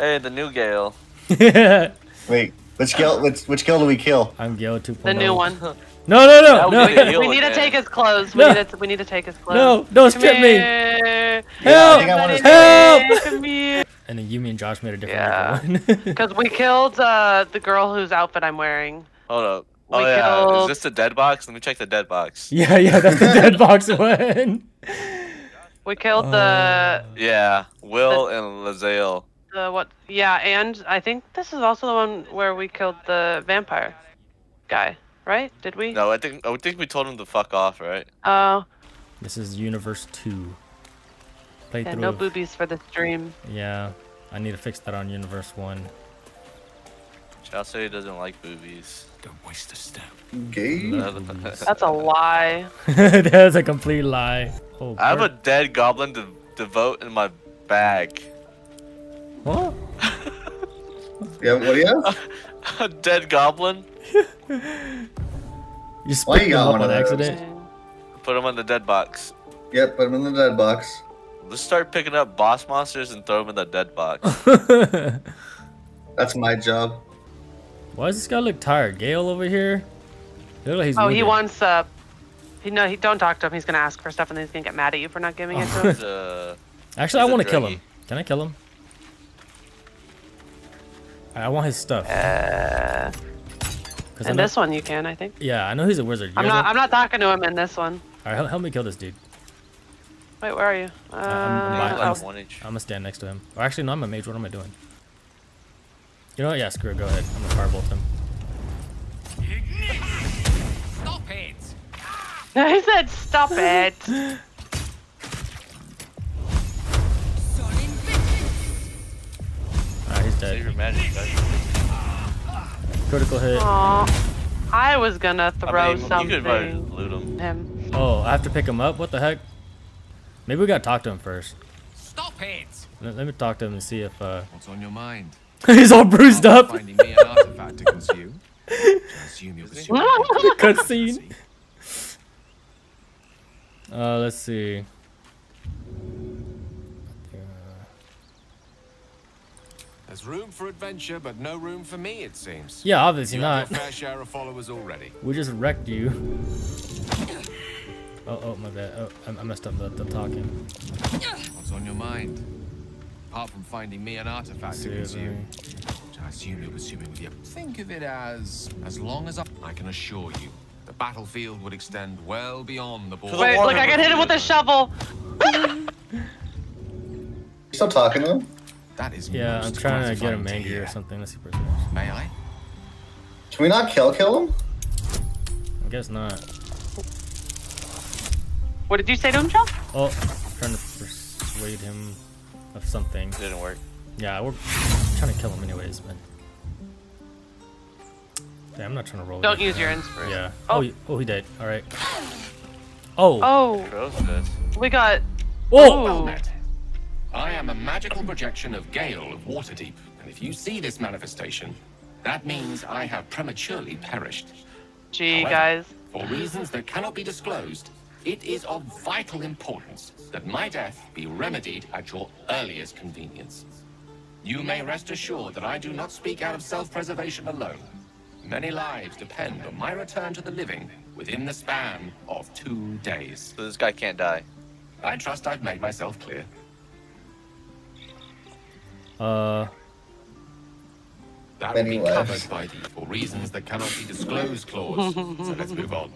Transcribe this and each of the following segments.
Hey, the new Gale. Wait, which Gale? Which, which Gale do we kill? I'm Gale 2.0. The new one. No, no, no, no, would be no, Heal We need to take his clothes. We No. need to. We need to take his clothes. no, don't strip me. here. Yeah, I Help! think I Help! And then Yumi and Josh made a different Yeah. one. Because we killed uh, the girl whose outfit I'm wearing. Hold up. We Oh yeah, is this the dead box? Let me check the dead box. yeah, yeah, that's the dead box one. We killed Uh. the Yeah, Wyll and Lae'zel. The what? Yeah, and I think this is also the one where we killed the vampire guy. Right? Did we? No, I think I think we told him to fuck off, right? Oh, This is Universe 2. Playthrough. yeah, no boobies for the stream. Yeah, I need to fix that on Universe 1. Chelsea doesn't like boobies. Don't waste a step. Gay? That's a lie. That's a complete lie. Oh, I have a dead goblin to devote in my bag. What? Yeah, what do you have? a dead goblin? You Why spit you got up one on of those? accident? Put him in the dead box. Yep, put him in the dead box. Let's start picking up boss monsters and throw them in the dead box. That's my job. Why does this guy look tired? Gale over here? He like he's Oh, he wounded. wants uh. He no, he don't talk to him. He's gonna ask for stuff, and then he's gonna get mad at you for not giving it to him. Uh, Actually, I want to kill him. Can I kill him? I I want his stuff. Uh, 'Cause I in know- this one, you can, I think. Yeah, I know he's a wizard. You I'm not. want- I'm not talking to him in this one. All right, help, help me kill this dude. Wait, where are you? Uh, I'm- I'm he's by- like oh. one inch. I'm gonna stand next to him. Or actually, no, I'm a mage. What am I doing? You know what? Yeah, screw it. Go ahead. I'm gonna firebolt him. Stop it! he said, "Stop it." dead. magic, guys. Critical hit. Aw, I was gonna throw I mean, you something. could loot him. Him. Oh, I have to pick him up? What the heck? Maybe we gotta talk to him first. Stop it! Let, let me talk to him and see if uh What's on your mind? he's all bruised After up. Finding me an artifact to consume. I assume you're the Cutscene. Uh, let's see. There's room for adventure, but no room for me, it seems. Yeah, obviously You not. your fair share of followers already. We just wrecked you. Oh, oh, my bad. Oh, I, I messed up the, the talking. What's on your mind? Apart from finding me an artifact to Seriously. consume. Which I assume you're assuming with you. Think of it as, as long as I, I can assure you, the battlefield would extend well beyond the border. Wait, look, I got hit him with a shovel. You still talking to him? That is Yeah, I'm trying to get gratifying him angry or hear. something. Let's see prisoners. May I? Can we not kill kill him? I guess not. What did you say to him, Joe? Oh, I'm trying to persuade him of something. It Didn't work. Yeah, we're trying to kill him anyways, but. Yeah, I'm not trying to roll. Don't anything. use your inspiration. Yeah. Oh. Oh, he, oh, he did. All right. Oh. Oh, Crow's this. we got. Oh. oh. Well Ooh. met. I am a magical projection of Gale of Waterdeep, and if you see this manifestation, that means I have prematurely perished. Gee, However, guys. For reasons that cannot be disclosed, it is of vital importance that my death be remedied at your earliest convenience. You may rest assured that I do not speak out of self-preservation alone. Many lives depend on my return to the living within the span of two days. So this guy can't die. I trust I've made myself clear. Uh. That will be lives. covered by the for reasons that cannot be disclosed clause. so let's move on.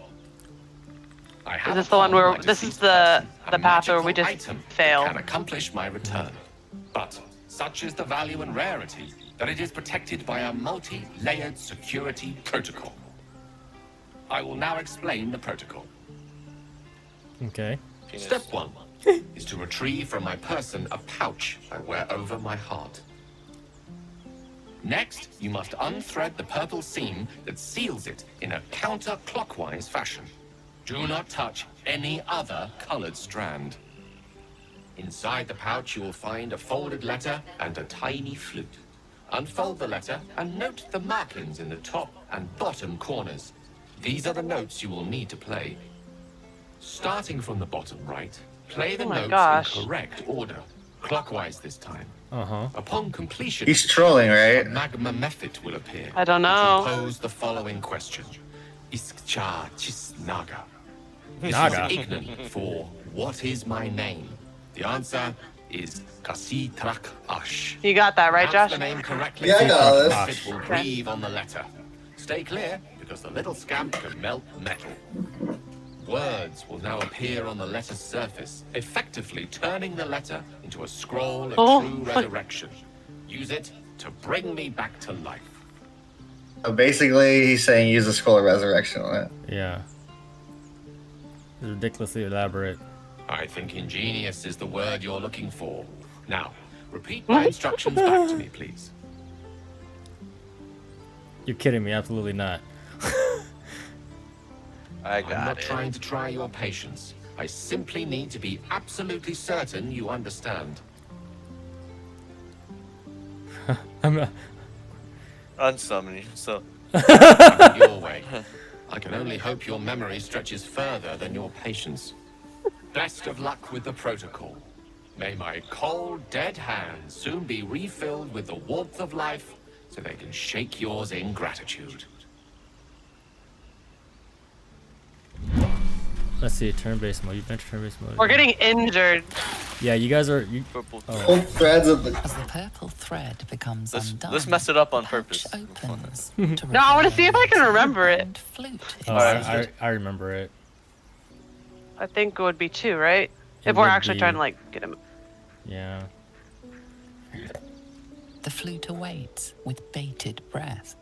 I have Is this the one where this is the person the path where we magical just item that fail? Can accomplish my return, but such is the value and rarity that it is protected by a multi-layered security protocol. I will now explain the protocol. Okay. Step one is to retrieve from my person a pouch I wear over my heart. Next, you must unthread the purple seam that seals it in a counterclockwise fashion. Do not touch any other colored strand. Inside the pouch, you will find a folded letter and a tiny flute. Unfold the letter and note the markings in the top and bottom corners. These are the notes you will need to play. Starting from the bottom right, play the Oh notes gosh. in correct order. Clockwise this time. Uh huh. Upon completion, He's trolling, a right? magma mephit will appear. I don't know. pose the following question: Iskcha chis naga. This Naga. is ignorant for what is my name? The answer is Kasi Trak Ash. You got that right, Pronounce Josh? the name correctly. Yeah, I got the this. method will breathe on the letter. Stay clear, because the little scamp can melt metal. Words will now appear on the letter's surface, effectively turning the letter into a scroll of Oh. true resurrection. Use it to bring me back to life. So basically, he's saying use the scroll of resurrection on it. Yeah. It's ridiculously elaborate. I think ingenious is the word you're looking for. Now, repeat my instructions back to me, please. You're kidding me? Absolutely not. I I'm not it. trying to try your patience. I simply need to be absolutely certain you understand. I'm not. Unsummoning. So Have it your way. I can only hope your memory stretches further than your patience. Best of luck with the protocol. May my cold, dead hands soon be refilled with the warmth of life so they can shake yours in gratitude. Let's see. Turn-based mode. You mentioned turn-based mode. We're getting injured. Yeah, you guys are. You, purple. oh. Threads of the. As the purple thread becomes Let's- undone, let's mess it up on purpose. opens No, I wanna see if I can remember it. Flute Oh, I, I, I remember it. I think it would be two, right? It if we're actually be. trying to like get him. Yeah. The flute awaits with bated breath.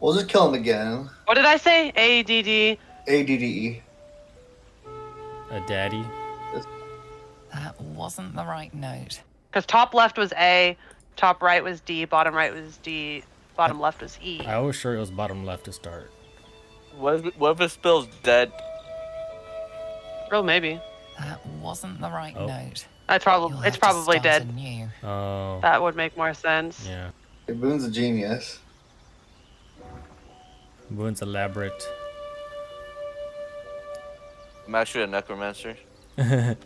We'll just kill him again. What did I say? A D D. A D D E. A daddy. That wasn't the right note. Because top left was A, top right was D, bottom right was D, bottom left was E. I was sure it was bottom left to start. What if, what if it spells dead? Oh, maybe. That wasn't the right Oh. note. That's You'll probably it's probably dead. anew. Oh. That would make more sense. Yeah. Hey, Boone's a genius. Boone's elaborate. I'm actually a necromancer. no,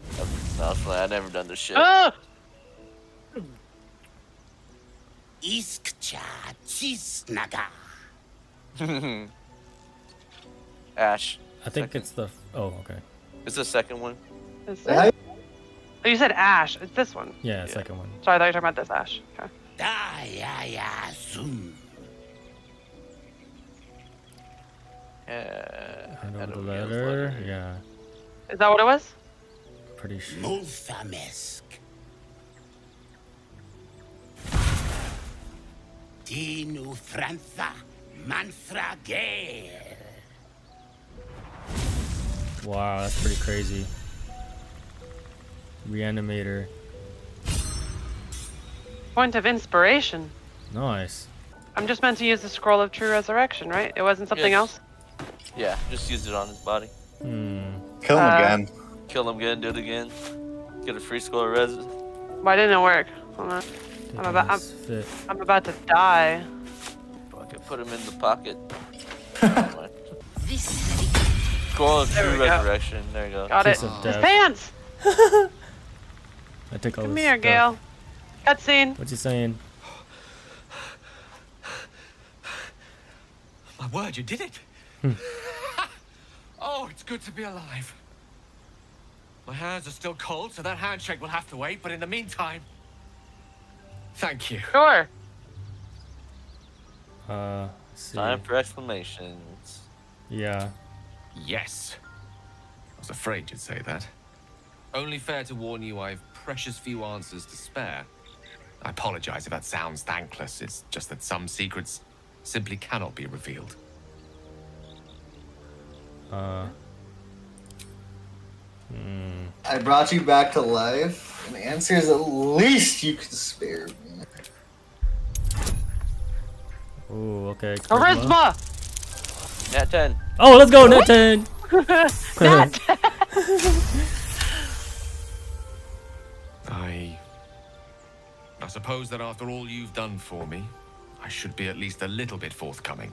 it's like, I never done this shit. Ah! Ash. I think it's the. Oh, okay. It's the second one. Is it? Oh, you said Ash. It's this one. Yeah, second one. Sorry, I thought you were talking about this Ash. Okay. Da ya ya zoom. Yeah. I Uh, know I the don't get his letter. Yeah. Is that what it was? Pretty sure. Multhamesk. Dinu Frantha Manthra Wow, that's pretty crazy. Reanimator. Point of inspiration. Nice. I'm just meant to use the scroll of true resurrection, right? It wasn't something Yes. else. Yeah, just use it on his body. Hmm. kill him Uh, again. Kill him again, do it again. Get a free score of res. Why didn't it work? Hold on. Taking about- I'm- this. I'm about to die. Fucking put him in the pocket. This Scroll of true we go. resurrection. There you go. Got Kiss it. of His pants. I took all Come this here, stuff. Gale. Cutscene. What you saying? My word, you did it! oh, it's good to be alive. My hands are still cold, so that handshake will have to wait, but in the meantime, thank you. Sure. Uh, see. Time for exclamations. Yeah. Yes. I was afraid you'd say that. Only fair to warn you I've precious few answers to spare. I apologize if that sounds thankless. It's just that some secrets simply cannot be revealed. Uh. Hmm. I brought you back to life, and the answer is at least you can spare me. Ooh, okay. Charisma. Nat 10. Oh, let's go, net 10! Nat. I. I suppose that after all you've done for me, I should be at least a little bit forthcoming.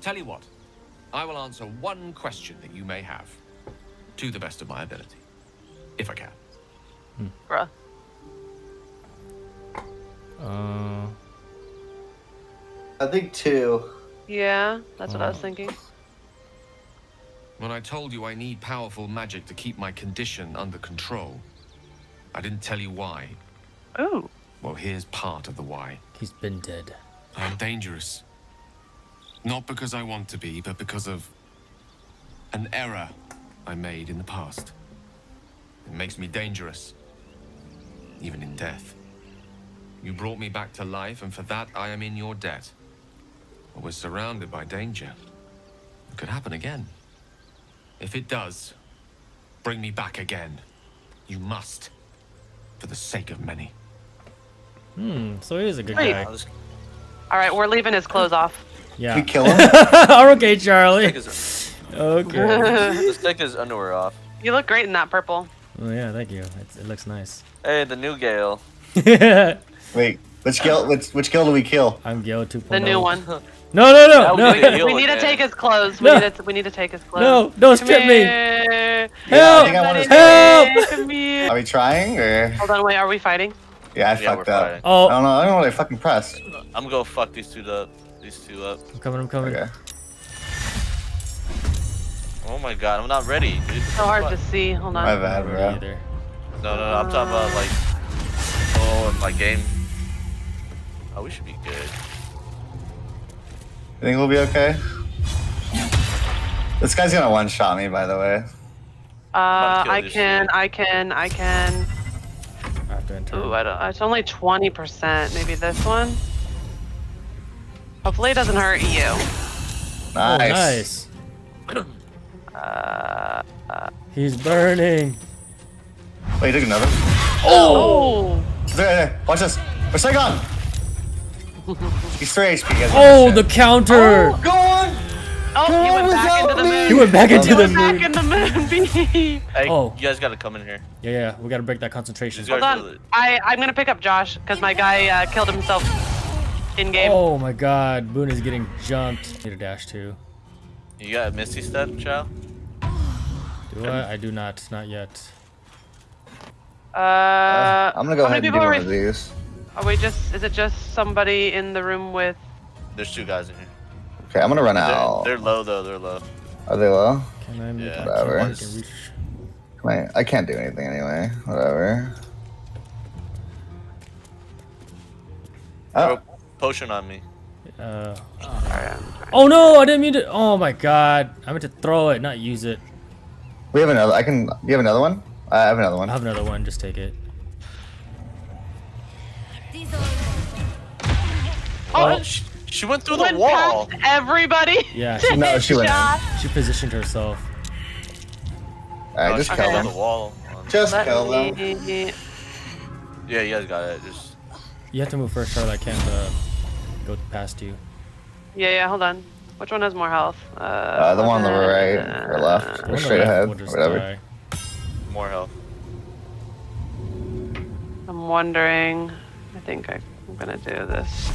Tell you what, I will answer one question that you may have, to the best of my ability, if I can. Bruh. Uh, I think two. Yeah, that's what I was Oh. thinking. When I told you I need powerful magic to keep my condition under control, I didn't tell you why. Ooh. Well, here's part of the why. he's been dead. I'm dangerous. Not because I want to be, but because of an error I made in the past. It makes me dangerous, even in death. You brought me back to life, and for that I am in your debt. But we're surrounded by danger. It could happen again. If it does, bring me back again. You must, for the sake of many. Hmm. So he is a good Wait. guy. All right, we're leaving his clothes off. Yeah. We kill him. okay, Charlie. Okay. let's take his underwear off. You look great in that purple. oh yeah, thank you. It's, it looks nice. Hey, the new Gale. Wait, which kill? Which which kill do we kill? I'm Gale 2.0. The new one. No, no, no, no, would be no, Heal we need to take his clothes. We No. need to. We need to take his clothes. no, don't Come strip me. here. Yeah, I Help! think I want to. Help! Come. Are we trying or? Hold on, wait. Are we fighting? Yeah, I Yeah, fucked up. fighting. Oh. I Oh, don't know. I don't know what I fucking pressed. I'm gonna go fuck these two up. These two up. I'm coming, I'm coming. Okay. Oh my god, I'm not ready, dude. So hard to see. Hold on. My on. bad, Not bro. ready either. No, no, no. I'm talking about like, oh, and my game. Oh, we should be good. You think we'll be okay? This guy's gonna one shot me, by the way. Uh, I can. shit. I can. I can. I have to enter. Ooh, I don't. It's only twenty percent. Maybe this one. Hopefully, it doesn't hurt you. Oh, Nice. nice. Uh. He's burning. Wait, you took another. Oh. There, there. Watch this. Where's Saigon? He's 3 HP. guys. Oh, the counter! Go on! Oh, he went back into the without moon. He went back into He the went back in the moonbeam. Hey, Oh. you guys gotta come in here. Yeah, yeah, we gotta break that concentration. Hold on. I I'm gonna pick up Josh because my guy uh, killed himself in game. Oh my god, Boone is getting jumped. Need a dash too. You got a Misty step, Chow? Do I? I do not. Not yet. Uh, I'm gonna go ahead and do people are one we- of these. Are we just? Is it just somebody in the room with? There's two guys in here. Okay, I'm gonna run They're, out. they're low though. They're low. Are they low? Can I Yeah, whatever. I can reach. Wait, I can't do anything anyway. Whatever. Oh, Throw potion on me. Uh, oh no, I didn't mean to. Oh my god, I meant to throw it, not use it. we have another. I can. You have another one? I have another one. I have another one. Just take it. Oh, she, she went through the wall. past everybody. Yeah, she, No, she went in. She positioned herself. Alright, Oh, just she kill them. the wall. Just let kill them. me- Yeah, you guys got it. Just You have to move first, Charlotte. I can't uh, go past you. Yeah, yeah. Hold on. Which one has more health? Uh, Uh, the one on the right or left or one on the straight left ahead, will whatever. die. more health. I'm wondering. I think I, I'm gonna do this,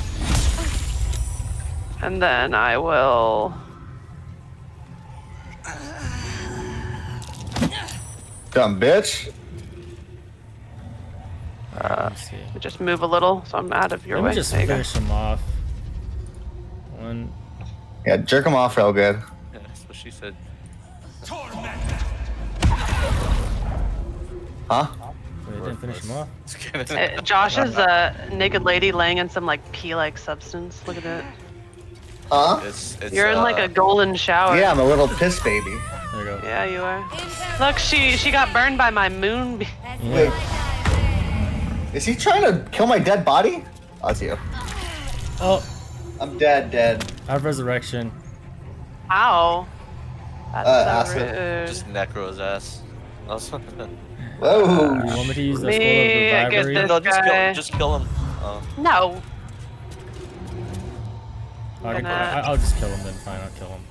and then I will. Dumb bitch. Let me see. just move a little so I'm out of your Let way. me just There you go. finish him off. One. Yeah, jerk him off real good. Yeah, that's what she said. Huh? Wait, I didn't finish him off. Uh, Josh is a naked lady laying in some like pea-like substance. Look at it. Huh? It's, it's, You're in like uh, a golden shower. Yeah, I'm a little piss baby. There you go. Yeah, you are. Look, she she got burned by my moon. be- Wait. Is he trying to kill my dead body? Oh, that's you. Oh, I'm dead, dead. I have resurrection. Ow. That's Uh, so acid. rude. just necro's ass. Also, Whoa. You want me to use the Me scroll of revivify? no, just guy. kill, just kill him. Oh, No. I can, gonna- I, I'll just kill him then. Fine, I'll kill him.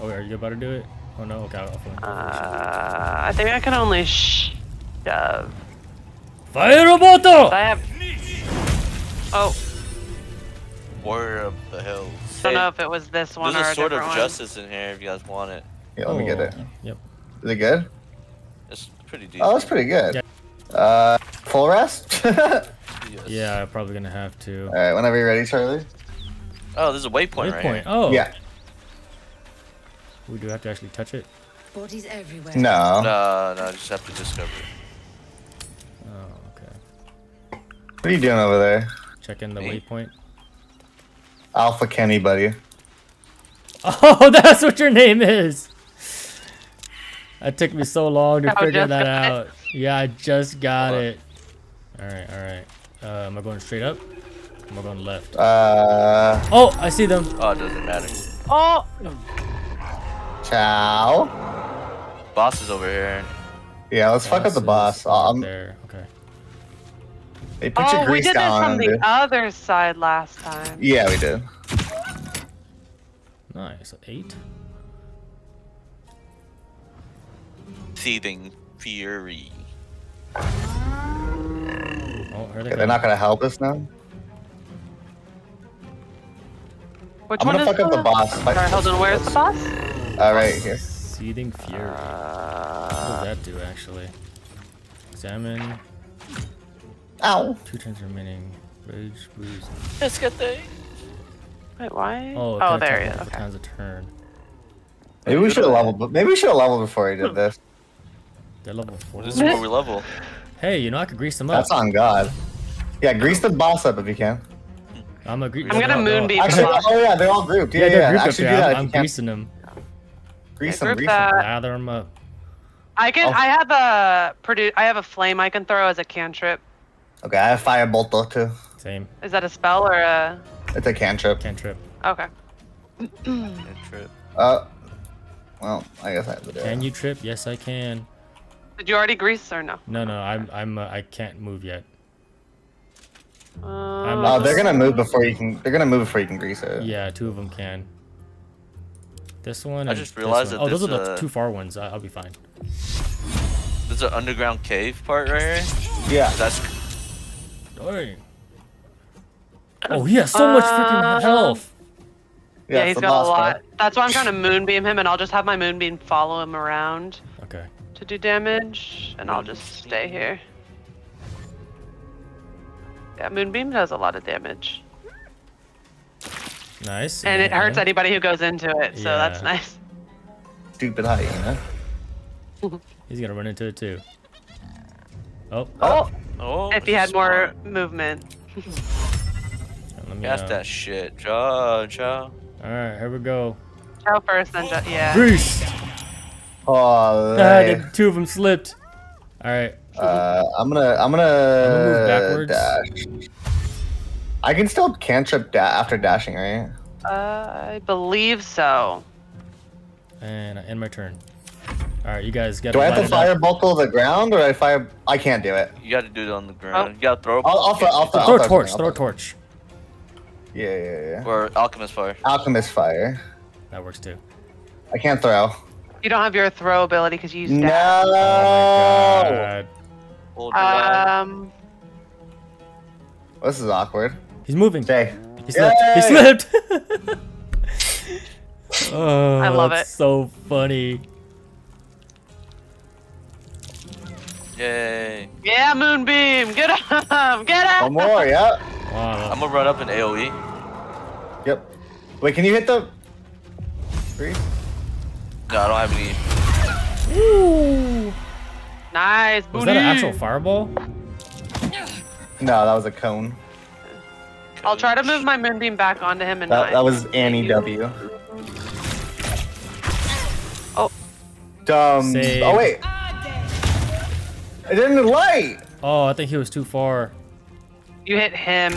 Oh, wait, are you about to do it? Oh no, okay, I'll fill him. Uh, I think I can only shove. Fire Roboto! I have. Oh, warrior of the hills. I don't know if it was this one There's or a a sword of different one. justice in here if you guys want it. Yeah, let me get it. Oh, Yep. Is it good? It's pretty decent. Oh, it's pretty good. Yeah. Uh, full rest? Yes. Yeah, probably gonna have to. Alright, whenever you're ready, Charlie. Oh, there's a waypoint right here. Oh. Yeah. We do have to actually touch it. Bodies everywhere. No. No, no, just have to discover. it. Oh, okay. What are you doing over there? Checking the Me? waypoint. Alpha Kenny, buddy. Oh, that's what your name is. That took me so long to figure that got it? out. Yeah, I just got Hold it. All right, all right. Uh, am I going straight up? Am I going left? Uh, Oh, I see them. Oh, it doesn't matter. Oh, ciao. Boss is over here. Yeah, let's fuck up the boss. Bosses Um, there. Okay. they put oh, your we did this down. from the dude. other side last time. Yeah, we did. Nice. Eight. Seething Fury. Oh, here they okay, they're not gonna help us now. Which I'm one gonna is fuck up the boss. Sorry, hold on. Where's the boss? All right, here. Seething Fury. what Uh, does that do, actually? Examine. Ow. Two turns remaining. Rage, bruise. Let's get there. wait, why? Oh, oh there attack he is. Okay. times a turn. Maybe we should have leveled. but Maybe we should have leveled before he did this. They're level four. This is where we level. Hey, you know I could grease them up. That's on God. Yeah, grease the boss up if you can. I'm a gre- I'm gonna no, no, moonbeam Actually, oh yeah, they're all grouped. Yeah, Yeah, yeah. grouped Actually, there. do that I'm, if I'm greasing them. Grease them, group grease them. Lather them up. I can. Oh. I have a produce. I have a flame I can throw as a cantrip. Okay, I have firebolt though too. Same. Is that a spell or a? It's a cantrip. Cantrip. Okay. cantrip. Uh, well, I guess I have to do Can it. you trip? Yes, I can. Did you already grease or no? No, no, I'm, I'm, uh, I can't move yet. Uh, Oh, they're gonna move before you can. They're gonna move before you can grease it. Yeah, two of them can. This one. I just realized that Oh, those are the uh, two far ones. I, I'll be fine. There's an underground cave part right here. Yeah. That's Dang. Oh, he has so much freaking health. yeah, it's he's the got a lot. fight. That's why I'm trying to moonbeam him, and I'll just have my moonbeam follow him around Okay. to do damage, and I'll just stay here. Yeah, moonbeam does a lot of damage, Nice. and it hurts anybody who goes into it. So that's nice. Stupid hyena. He's gonna run into it too. Oh, Oh, oh. if he had more movement. let. Cast that shit, Joe. Joe. All right, here we go. Go first, then ju- yeah. Grease. Oh, Ah, the two of them slipped. All right. uh, I'm gonna. I'm gonna. gonna move backwards. Dash. I can still cantrip da- after dashing, right? Uh, I believe so. And I end my turn. All right, you guys got Do I have to line it up. to the ground, or I fire? I can't do it. You got to do it on the Oh. ground. You got to throw. I'll, I'll, throw- I'll, throw- Throw I'll a torch. something, Throw a I'll torch. Yeah, yeah, yeah. Or alchemist fire. Alchemist fire. That works too. I can't throw. You don't have your throw ability because you used No. dash. Oh my god. Hold your line. Um, This is awkward. He's moving. Jay. He slipped. He slipped. oh, I love that's it. So funny. Yay. yeah, moonbeam, get him, get him. One more, yeah. Wow. I'm gonna run up in E. AoE. Yep. Wait, can you hit the? Three? No, I don't have any. Ooh. Nice. Was that an actual fireball? No, that was a cone. I'll try to move my moonbeam back onto him and That, that was Annie W. Oh. Dumb. Save. Oh wait. It didn't light. Oh, I think he was too far. You hit him.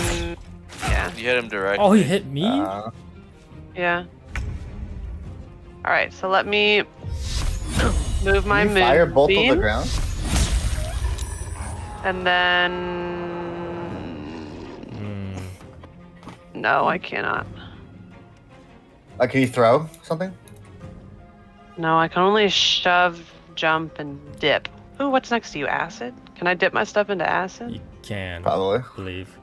Yeah, You hit him directly. Oh, he hit me? Uh, yeah. All right, so let me move my can you fire bolt on the ground. and then Hmm. no, I cannot. Uh, can you throw something? No, I can only shove, jump, and dip. Ooh, what's next to you? Acid? Can I dip my stuff into acid? You can. Probably. Believe.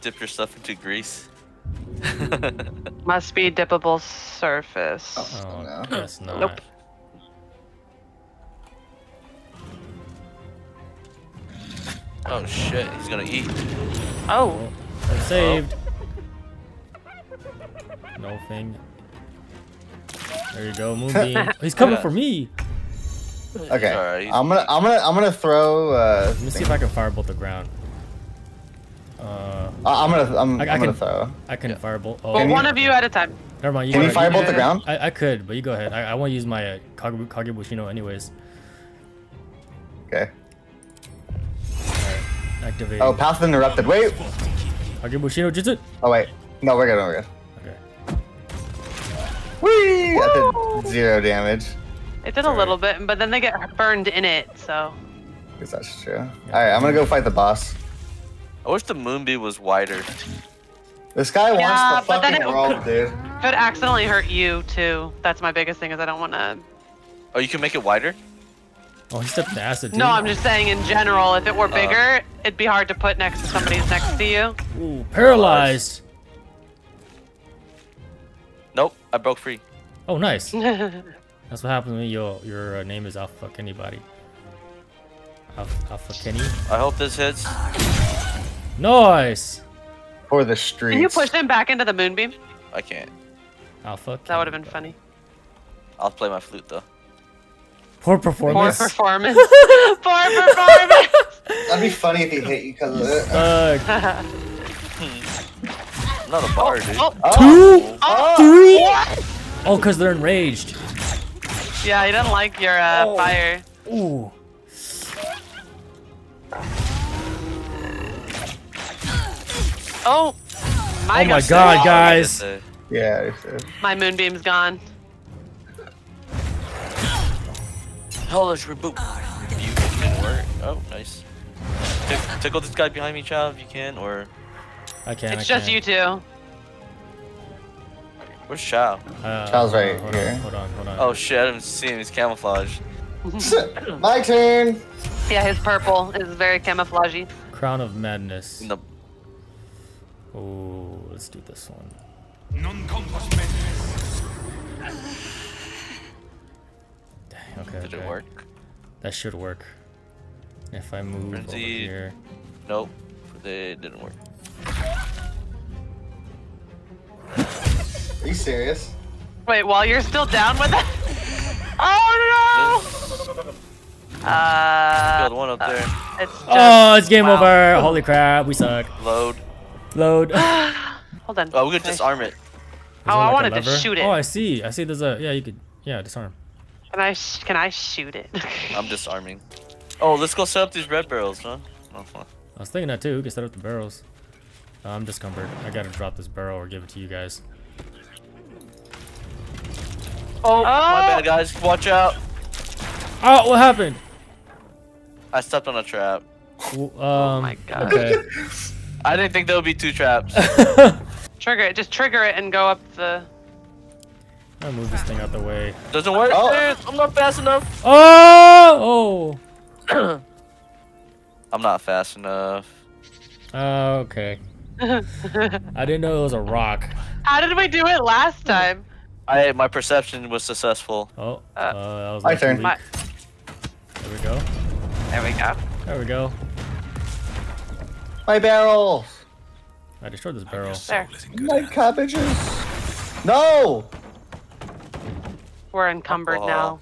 Dip your stuff into grease. Must be dippable surface. Oh, oh no. Guess not. Nope. Oh shit, he's gonna eat. Oh. I'm saved. Oh. No thing. There you go, Moonbeam. he's coming for me. Okay. alright, I'm gonna I'm gonna I'm gonna throw. Uh, Let me see if I can firebolt the ground. Uh, I- I'm gonna I'm, I- I I'm gonna throw. I can firebolt. Oh, but Can you- one of you at a time. never mind. You Can you go ahead. firebolt the ground? I, I could, but you go ahead. I, I want to use my uh, Kage, Kage Bushino anyways. Okay. Activate. Oh, path interrupted. Wait. Kage Bushino Jutsu. Oh wait. No, we're good. We're good. Okay. Whee! That did zero damage. It did a little bit, but then they get burned in it, so. I Guess that's true. All right, I'm gonna go fight the boss. I wish the moonbeam was wider. This guy Yeah, wants the but then fucking it- world, dude. Could accidentally hurt you too. That's my biggest thing is I don't want to. Oh, you can make it wider? Oh, he stepped in acid. Dude. No, I'm just saying in general. If it Uh. were bigger, it'd be hard to put next to somebody who's next to you. Ooh, paralyzed. Nope, I broke free. Oh, nice. That's what happens when your your uh, name is Alpha Anybody. Alpha, Alpha Kenny. I hope this hits. Nice. For the streets. Can you push him back into the moonbeam? I can't. Alpha. That would have been funny. I'll play my flute though. Poor performance. Poor performance. performance. Poor performance. That'd be funny if he hit you because of it. Uh, not a bar, dude. oh, two, oh, three. what? Oh, cause they're enraged. Yeah, he doesn't like your uh, Oh. fire. Ooh. Oh, my, Oh my gosh, God, guys. Yeah. uh, My moonbeam's gone. Hell, let's reboot. You can work. Oh, nice. Tick- Tickle this guy behind me, child, if you can, or I can't. it's I just can't. you two. Where's Chow? Uh, Charles hold on, right hold here. On, hold on, hold on. Oh shit, I didn't see him. He's camouflaged. My turn. Yeah, his purple is very camouflagey. Crown of Madness. In the Oh, let's do this one. Dang, okay. did it work? That should work. If I move over here. Nope. It didn't work. Are you serious? Wait, while you're still down with it? Oh There's no! Uh, killed one up there. it's just, Oh, it's game wow. over. Holy crap, we suck. Load. Load. Hold on. Oh, we could Can I- disarm it. Is Oh, there I wanted to shoot it. Oh, I see. I see. There's a yeah. You could yeah disarm. Can I sh- can I shoot it? I'm disarming. Oh, let's go set up these red barrels, huh? Oh. I was thinking that too. We could set up the barrels. Uh, I'm discomfort. I gotta drop this barrel or give it to you guys. Oh, my bad, guys. Watch out. Oh, what happened? I stepped on a trap. W- Um, my God. Okay. I didn't think there would be two traps. Trigger it. Just trigger it and go up the. I'll move this thing out the way. Doesn't work. Oh. Dude, I'm not fast enough. Oh! Oh! I'm not fast enough. Uh, okay. I didn't know it was a rock. How did we do it last time? I my perception was successful. Oh, Uh, uh, that was my lucky turn. My- There we go. There we go. There we go. My barrel. I destroyed this barrel. There. My cabbages. No. We're encumbered Alcohol. now.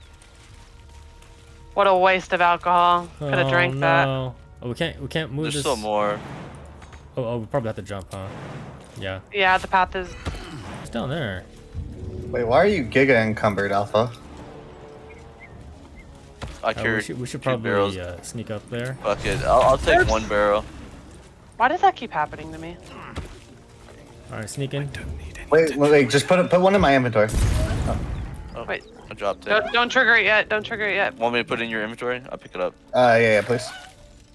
What a waste of alcohol. Could have oh, drank that. no. Oh, we can't. We can't move There's this. still more. Oh, oh, we probably have to jump, huh? Yeah. Yeah, the path is. It's down there. Wait, why are you giga encumbered, Alpha? I Uh, we should, we should two barrels. probably uh, sneak up there. Fuck it. I'll, I'll take one barrel. Why does that keep happening to me? All right, sneak in. Wait, wait, wait, just put it, put one in my inventory. Oh, Wait. I dropped it. Don't, don't trigger it yet. Don't trigger it yet. Want me to put it in your inventory? I'll pick it up. Uh, yeah, yeah, please.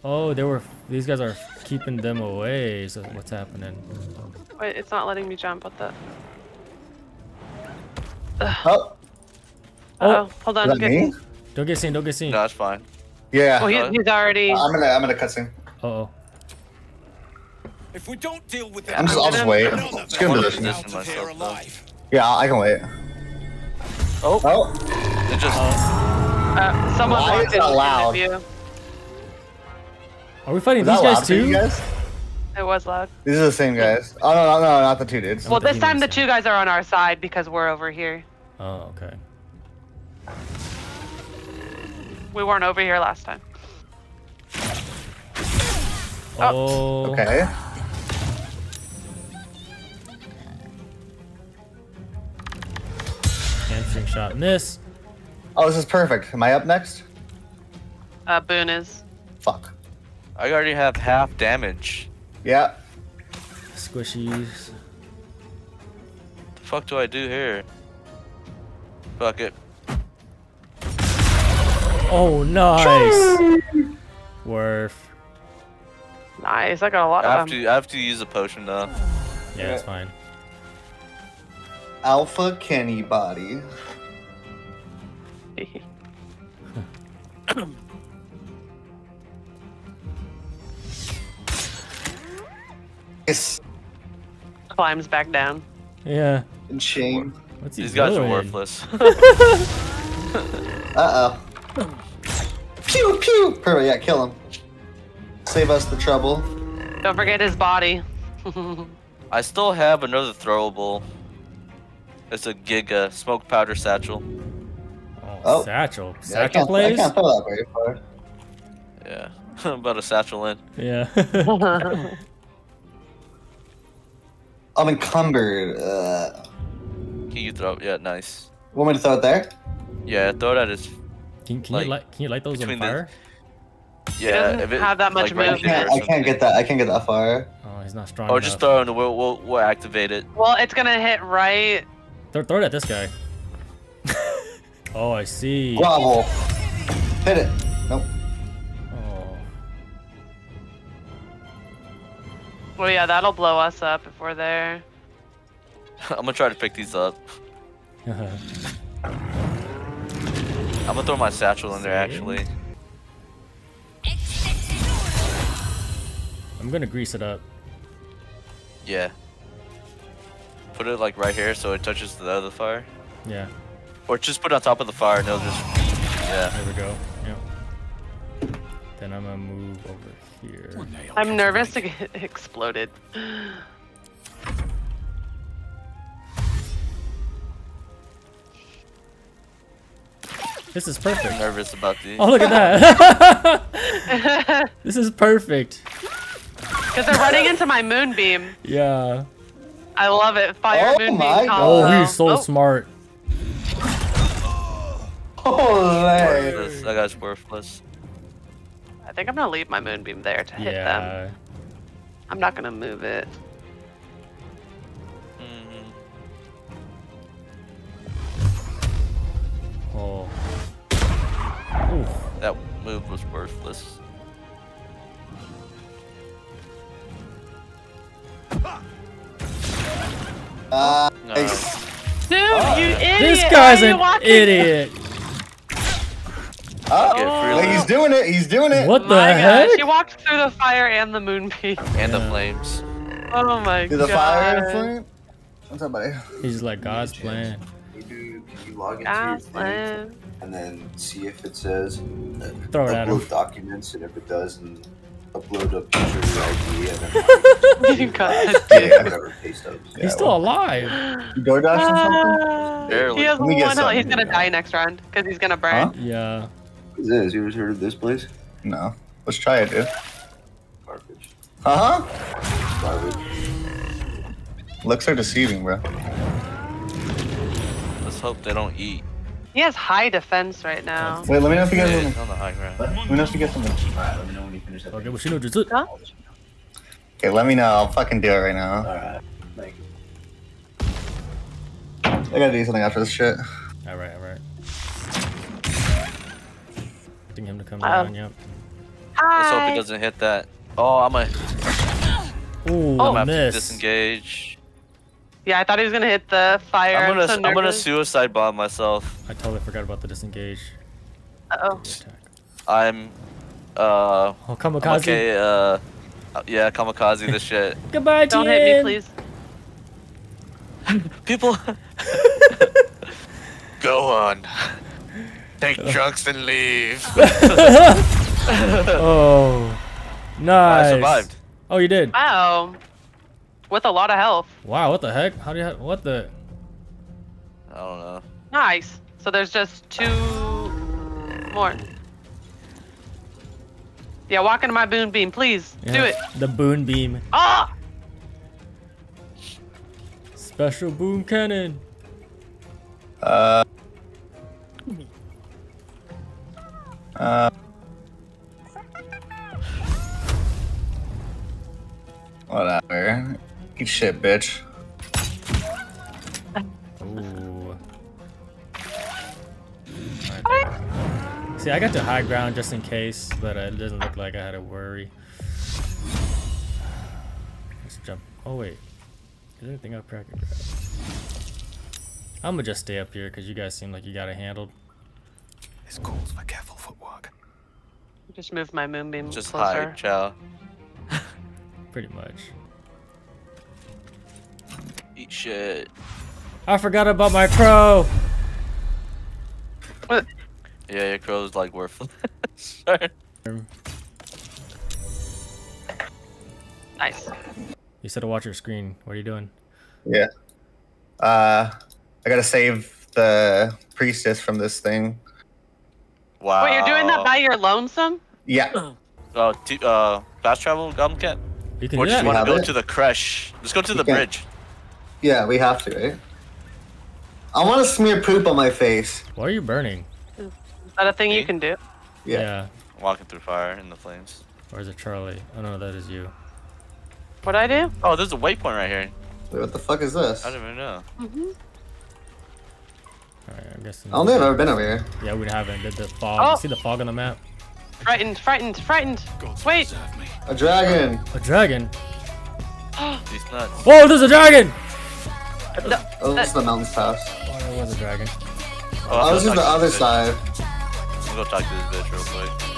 Oh, they were. These guys are keeping them away. So what's happening? Wait, it's not letting me jump. What the? Oh, Oh, hold on. is that get- me? Don't get seen. Don't get seen. No, it's fine. Yeah. Oh, he, Uh, he's already. I'm gonna, I'm gonna cut soon. Uh oh. If we don't deal with I'm just, I'll just wait. none of Just give him One position. position. of here myself, Yeah, I can wait. Oh, Oh, it just. Uh, someone Why walked is that loud? view. Are we fighting these guys too? guys? It was loud. These are the same guys. Oh no, no, no, not the two dudes. Well, this time the two guys are on our side because we're over here. Oh, okay. We weren't over here last time. Oh. Okay. Answering shot. Miss. Oh, this is perfect. Am I up next? Uh, Boone is. Fuck. I already have half damage. Yeah. Squishies. The fuck do I do here? Fuck it. Oh, nice. Worth. Nice. I got a lot I of them. to I have to use a potion though. Yeah, it's fine. Alpha Kenny body. Yes. Climbs back down. Yeah. And shame. What's he These guys are worthless. Uh oh. Pew pew. Perfect. Yeah, kill him. Save us the trouble. Don't forget his body. I still have another throwable. It's a Giga smoke powder satchel. Oh, Oh. satchel. Yeah, I Satchel can't, I plays? can't throw that very far. Yeah, about a satchel in. Yeah. I'm encumbered. Uh, Can you throw? Yeah, nice. want me to throw it there? Yeah, throw that as. Can, can Like, you light? Can you light those on between the- fire? Yeah, doesn't if it, have that much like, right I can't. I can't get that. I can't get that far. Oh, he's not strong Or enough. just throw it and we'll, we'll, we'll activate it. well, it's gonna hit right. Throw, throw it at this guy. oh, I see. Grovel. Hit it. Nope. Oh. Well, yeah, that'll blow us up if we're there. I'm gonna try to pick these up. I'm gonna throw my satchel in there actually. I'm gonna grease it up. Yeah. Put it like right here so it touches the other fire. Yeah. Or just put it on top of the fire and it'll just. Yeah. There we go. Yeah. Then I'm gonna move over here. I'm nervous to get exploded. This is I'm perfect. nervous about the. Oh, look at that. this is perfect. Because they're running into my moonbeam. Yeah. I love it. Fire Oh moonbeam my Oh, he's so Oh, smart. Holy. Worthless. That guy's worthless. I think I'm gonna leave my moonbeam there to hit them. Yeah. I'm not gonna move it. Mhm. Oh. Oof. That move was worthless. Uh, No. nice. Dude, you idiot! This guy's are an idiot. Oh, Get free hey, he's doing it. He's doing it. What the My heck? gosh, he walked through the fire and the moonbeam. And the flames. Oh my Do the god. fire flame? What's up, buddy? He's like God's plan. You do, can you log into Ah, your thing man. And then see if it says uh, Throw it at him. upload documents, and if it does, and upload a picture of your ID, and then You got yeah, it. whatever pay stubs. Yeah, He's still alive. You DoorDash or something? Barely. He has Let me get one health. He's gonna die next round because he's gonna burn. Huh? Yeah. What is this? You ever heard of this place? No. Let's try it, dude. Garbage. Uh huh. Garbage. Looks are deceiving, bro. Let's hope they don't eat. He has high defense right now. Wait, let me know if you guys Yeah, want it's on the high ground. Let me know if you get something. Alright, let me know when you finish that. Okay, well, she knows jutsu. Huh? Okay, let me know. I'll fucking do it right now. Alright. Thank you. I gotta do something after this shit. Alright, alright. Expecting him to come Uh-oh. down, yep. Let's hope he doesn't hit that. Oh, I'm gonna, Ooh, I'm gonna have to miss. disengage. Yeah, I thought he was gonna hit the fire. I'm gonna so I'm gonna suicide bomb myself. I totally forgot about the disengage Uh oh. I'm, uh. Oh, I'm kamikaze. okay, uh yeah, kamikaze this shit. Goodbye, Don't hit me, please. People Go on. Take drugs and leave. oh. Nice. I survived. Oh, you did. Wow. With a lot of health. Wow. What the heck? How do you? Have, what the? I don't know. Nice. So there's just two more. Yeah, walk into my boon beam, please. Do it. The boon beam. Ah! Special boom cannon. Uh. Uh. Shit, bitch. Ooh. Alright. See, I got to high ground just in case, but it doesn't look like I had to worry. Let's jump. Oh wait, is there anything up here I can grab? I'm gonna just stay up here because you guys seem like you got it handled. This calls for careful footwork. Just move my moonbeam Just closer. hide, Chow. Pretty much. Eat shit. I forgot about my crow. What? Yeah, your crow's like worthless. Sorry. Nice. You said to watch your screen. What are you doing? Yeah. Uh, I gotta save the priestess from this thing. Wow. Wait, you're doing that by your lonesome? Yeah. Uh, t- uh, fast travel, Goblin Camp? You can Or do just that. want to go it? to the crash? Let's go to the can. bridge. Yeah, we have to, right? I want to smear poop on my face. Why are you burning? Is that a thing you can do? Yeah. Walking through fire in the flames. Or is it Charlie? Oh no, that is you. What'd I do? Oh, there's a waypoint right here. Wait, what the fuck is this? I don't even know. Mm-hmm. Alright, I'm guessing. I don't think I've ever been over here. Yeah, we haven't. Did the fog? Oh. You see the fog on the map? Frightened, frightened, frightened. Gods Wait. A dragon. A dragon. These nuts. Whoa, there's a dragon! No, Oh, this is the mountain's pass. Oh, there was a dragon. Oh, Oh, I'll this the other bitch. side. I'm gonna talk to this bitch real quick.